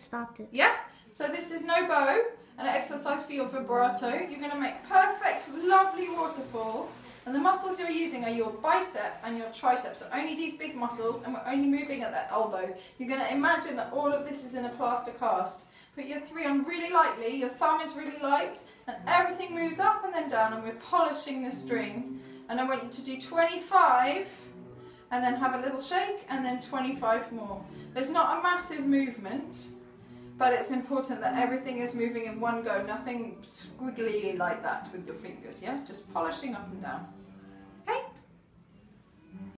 stopped it. Yeah? So this is no bow, an exercise for your vibrato. You're going to make perfect, lovely waterfall. And the muscles you're using are your bicep and your tricep. So only these big muscles and we're only moving at that elbow. You're going to imagine that all of this is in a plaster cast. Put your three on really lightly, your thumb is really light, and everything moves up and then down and we're polishing the string. And I want you to do 25 and then have a little shake and then 25 more. There's not a massive movement, but it's important that everything is moving in one go, nothing squiggly like that with your fingers, yeah? Just polishing up and down.